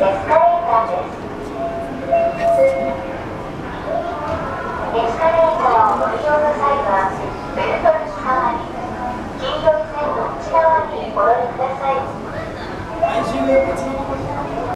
Let's go.